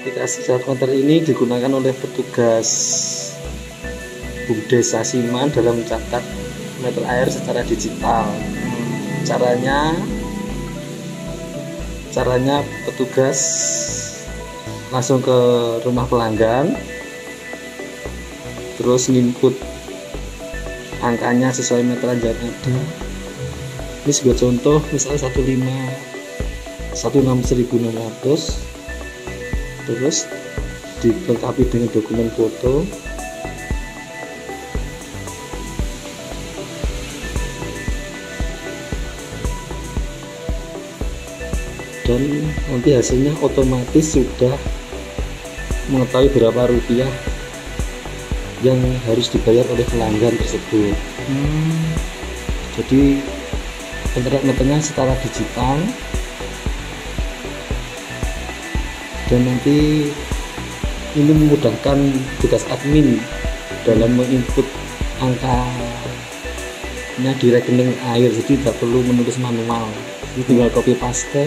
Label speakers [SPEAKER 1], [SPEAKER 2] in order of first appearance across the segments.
[SPEAKER 1] aplikasi meter ini digunakan oleh petugas BUMDes Sasiman dalam mencatat meter air secara digital. Caranya caranya petugas langsung ke rumah pelanggan terus input angkanya sesuai meteran yang ada. Ini sebuah contoh misalnya 15 161.600 terus dilengkapi dengan dokumen foto dan nanti hasilnya otomatis sudah mengetahui berapa rupiah yang harus dibayar oleh pelanggan tersebut hmm. jadi internet secara digital dan nanti ini memudahkan tugas admin dalam menginput angkanya di rekening air. Jadi tidak perlu menulis manual. Ini tinggal copy paste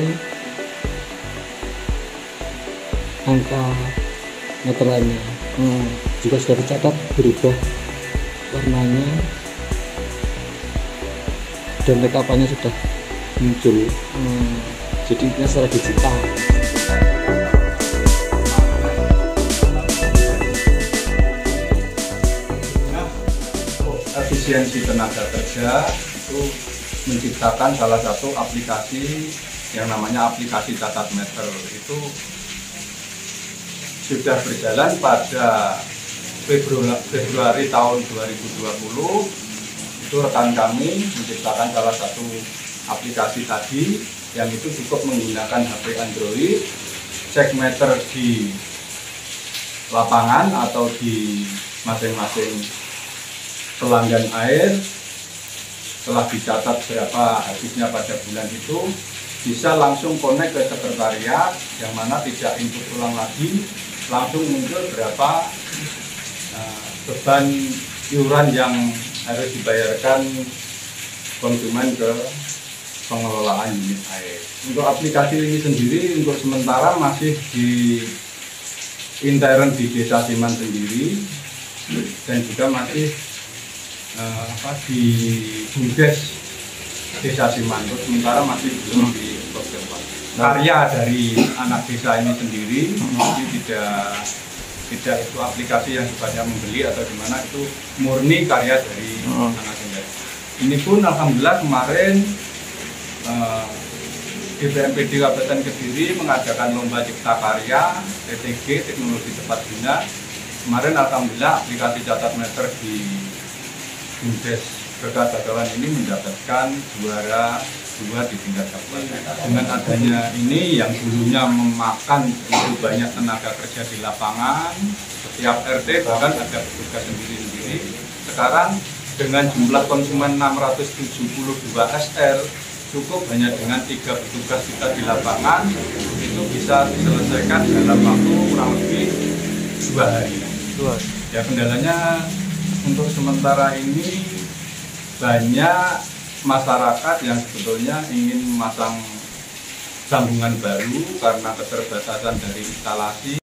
[SPEAKER 1] angka meterannya. Hmm, jika sudah dicatat berubah warnanya. Dan rekapannya sudah muncul. Hmm, jadi ini secara digital
[SPEAKER 2] efisiensi tenaga kerja itu menciptakan salah satu aplikasi yang namanya aplikasi catat meter. Itu sudah berjalan pada Februari, tahun 2020 itu rekan kami menciptakan salah satu aplikasi tadi yang itu cukup menggunakan HP Android. Cek meter di lapangan atau di masing-masing pelanggan air telah dicatat berapa habisnya pada bulan itu bisa langsung connect ke sekretariat yang mana tidak input ulang lagi langsung muncul berapa uh, beban iuran yang harus dibayarkan konsumen ke pengelolaan unit air. Untuk aplikasi ini sendiri untuk sementara masih di intern di Desa Siman sendiri dan juga masih uh, apa di Bumdes Desa Simanto sementara masih belum di karya dari anak desa ini sendiri jadi tidak tidak itu aplikasi yang sifatnya membeli atau gimana itu murni karya dari hmm. anak desa. Ini pun alhamdulillah kemarin uh, eh, DPMPD Kabupaten Kediri mengadakan lomba cipta karya TTG teknologi tepat guna. Kemarin alhamdulillah aplikasi catat meter di Bumdes Berkat Bagawan ini mendapatkan juara dua di tingkat kabupaten. Dengan adanya ini yang dulunya memakan begitu banyak tenaga kerja di lapangan, setiap RT bahkan ada petugas sendiri-sendiri. Sekarang dengan jumlah konsumen 672 SR cukup hanya dengan tiga petugas kita di lapangan itu bisa diselesaikan dalam waktu kurang lebih dua hari. Dua. Ya kendalanya untuk sementara ini banyak masyarakat yang sebetulnya ingin memasang sambungan baru karena keterbatasan dari instalasi